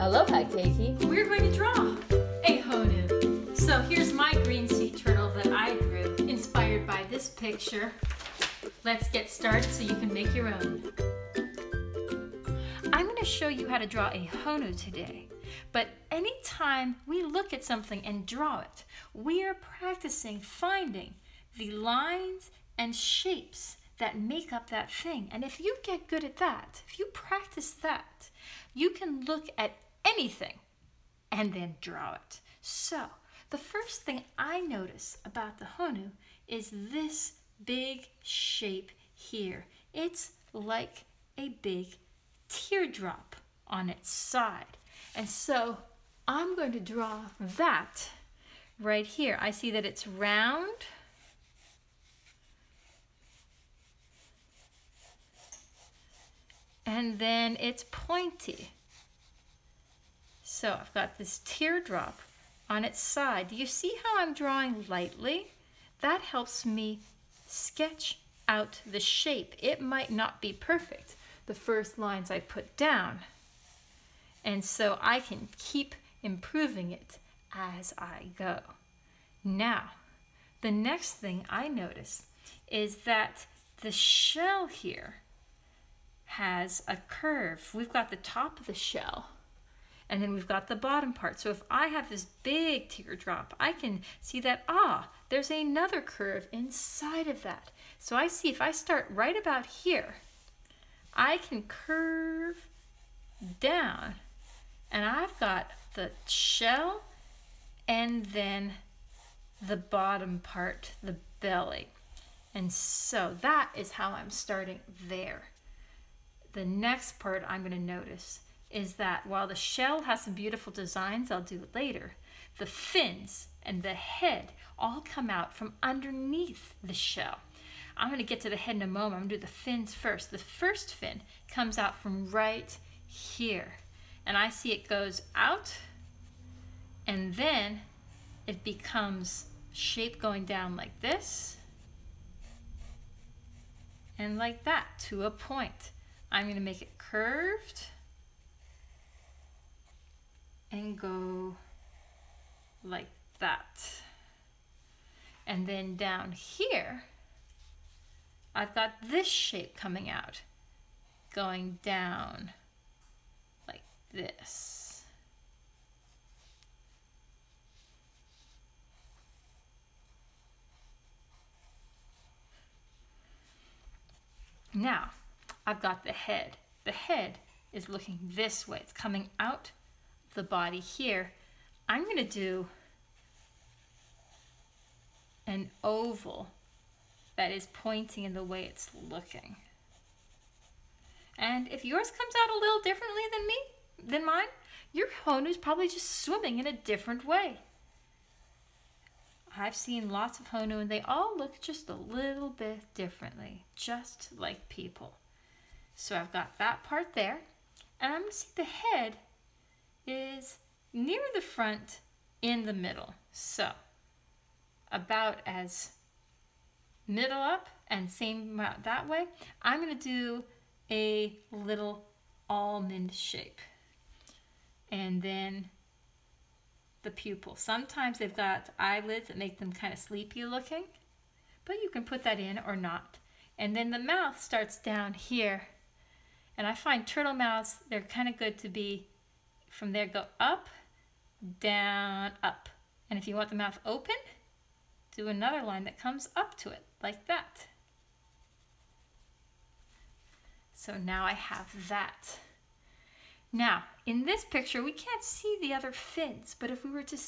Aloha, Keiki. We're going to draw a Honu. So here's my green sea turtle that I drew, inspired by this picture. Let's get started so you can make your own. I'm going to show you how to draw a Honu today. But anytime we look at something and draw it, we are practicing finding the lines and shapes that make up that thing. And if you get good at that, if you practice that, you can look at anything and then draw it. So, the first thing I notice about the Honu is this big shape here. It's like a big teardrop on its side. And so I'm going to draw that right here. I see that it's round. And then it's pointy. So I've got this teardrop on its side. Do you see how I'm drawing lightly? That helps me sketch out the shape. It might not be perfect, the first lines I put down. And so I can keep improving it as I go. Now, the next thing I notice is that the shell here has a curve. We've got the top of the shell and then we've got the bottom part. So if I have this big teardrop, I can see that, ah, there's another curve inside of that. So I see if I start right about here, I can curve down and I've got the shell and then the bottom part, the belly. And so that is how I'm starting there. The next part I'm going to notice is that while the shell has some beautiful designs, I'll do it later, the fins and the head all come out from underneath the shell. I'm going to get to the head in a moment. I'm going to do the fins first. The first fin comes out from right here. And I see it goes out and then it becomes shape going down like this and like that to a point. I'm going to make it curved and go like that. And then down here, I've got this shape coming out, going down like this. Now, I've got the head. The head is looking this way. It's coming out the body here, I'm going to do an oval that is pointing in the way it's looking. And if yours comes out a little differently than me, than mine, your Honu's probably just swimming in a different way. I've seen lots of Honu and they all look just a little bit differently, just like people. So I've got that part there. And I'm to see the head is near the front in the middle. So about as middle up and same amount that way. I'm going to do a little almond shape. And then the pupil. Sometimes they've got eyelids that make them kind of sleepy looking, but you can put that in or not. And then the mouth starts down here. And I find turtle mouths, they're kind of good to be from there, go up, down, up. And if you want the mouth open, do another line that comes up to it, like that. So now I have that. Now, in this picture, we can't see the other fins, but if we were to,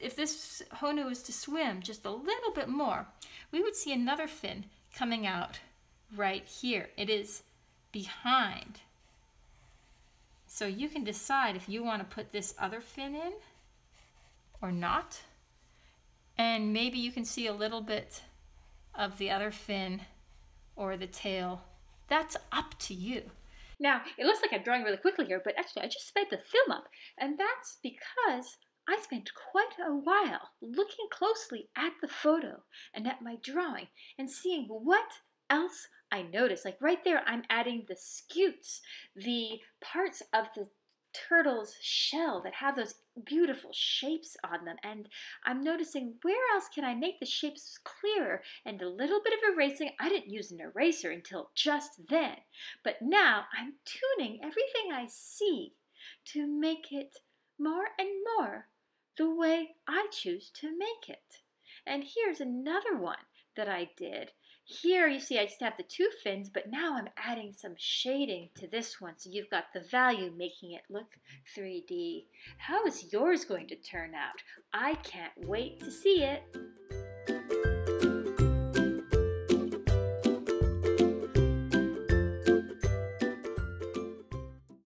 if this Honu was to swim just a little bit more, we would see another fin coming out right here. It is behind so you can decide if you want to put this other fin in or not. And maybe you can see a little bit of the other fin or the tail. That's up to you. Now, it looks like I'm drawing really quickly here, but actually I just sped the film up. And that's because I spent quite a while looking closely at the photo and at my drawing and seeing what else I notice. Like right there, I'm adding the scutes, the parts of the turtle's shell that have those beautiful shapes on them. And I'm noticing where else can I make the shapes clearer? And a little bit of erasing. I didn't use an eraser until just then. But now I'm tuning everything I see to make it more and more the way I choose to make it. And here's another one that I did. Here you see I just have the two fins, but now I'm adding some shading to this one. So you've got the value making it look 3D. How is yours going to turn out? I can't wait to see it.